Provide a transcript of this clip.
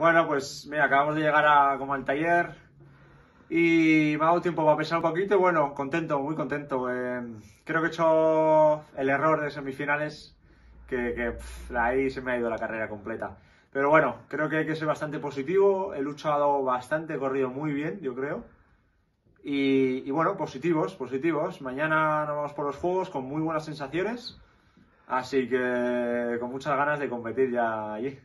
Bueno, pues mira, acabamos de llegar a, como al taller y me ha dado tiempo para pensar un poquito y bueno, contento, muy contento. Em, creo que he hecho el error de semifinales, que, ahí se me ha ido la carrera completa. Pero bueno, creo que hay que ser bastante positivo, he luchado bastante, he corrido muy bien, yo creo. Y, y bueno, positivos, positivos. Mañana nos vamos por los fuegos con muy buenas sensaciones. Así que con muchas ganas de competir ya allí.